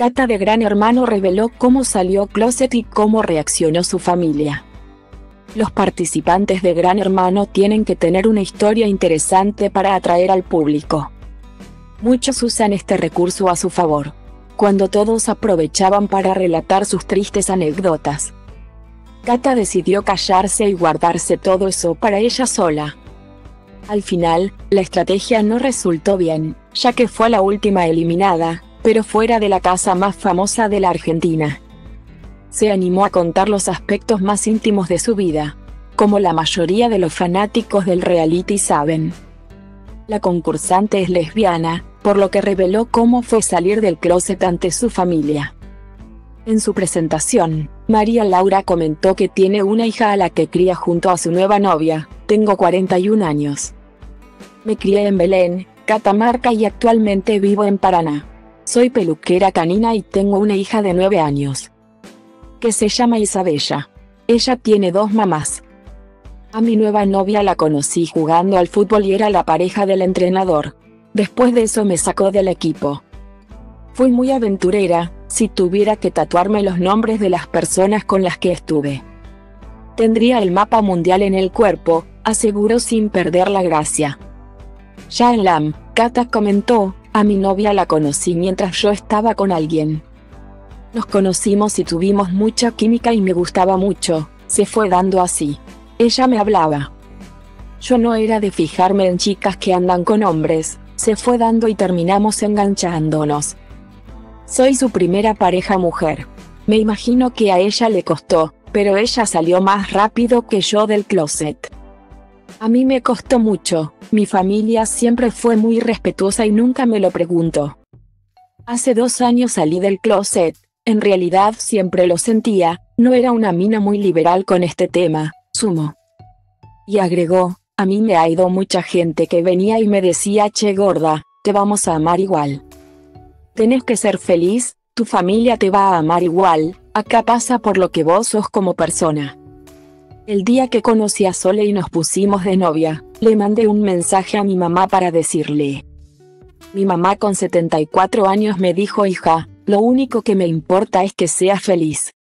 Cata de Gran Hermano reveló cómo salió closet y cómo reaccionó su familia. Los participantes de Gran Hermano tienen que tener una historia interesante para atraer al público. Muchos usan este recurso a su favor, cuando todos aprovechaban para relatar sus tristes anécdotas. Cata decidió callarse y guardarse todo eso para ella sola. Al final, la estrategia no resultó bien, ya que fue la última eliminada, pero fuera de la casa más famosa de la Argentina. Se animó a contar los aspectos más íntimos de su vida, como la mayoría de los fanáticos del reality saben. La concursante es lesbiana, por lo que reveló cómo fue salir del closet ante su familia. En su presentación, María Laura comentó que tiene una hija a la que cría junto a su nueva novia, tengo 41 años. Me crié en Belén, Catamarca y actualmente vivo en Paraná. Soy peluquera canina y tengo una hija de 9 años. Que se llama Isabella. Ella tiene dos mamás. A mi nueva novia la conocí jugando al fútbol y era la pareja del entrenador. Después de eso me sacó del equipo. Fui muy aventurera, si tuviera que tatuarme los nombres de las personas con las que estuve. Tendría el mapa mundial en el cuerpo, aseguró sin perder la gracia. Ya en LAM, Kata comentó, a mi novia la conocí mientras yo estaba con alguien. Nos conocimos y tuvimos mucha química y me gustaba mucho, se fue dando así. Ella me hablaba. Yo no era de fijarme en chicas que andan con hombres, se fue dando y terminamos enganchándonos. Soy su primera pareja mujer. Me imagino que a ella le costó, pero ella salió más rápido que yo del closet. A mí me costó mucho, mi familia siempre fue muy respetuosa y nunca me lo preguntó. Hace dos años salí del closet, en realidad siempre lo sentía, no era una mina muy liberal con este tema, sumo. Y agregó, a mí me ha ido mucha gente que venía y me decía, che gorda, te vamos a amar igual. Tenés que ser feliz, tu familia te va a amar igual, acá pasa por lo que vos sos como persona. El día que conocí a Sole y nos pusimos de novia, le mandé un mensaje a mi mamá para decirle. Mi mamá con 74 años me dijo hija, lo único que me importa es que seas feliz.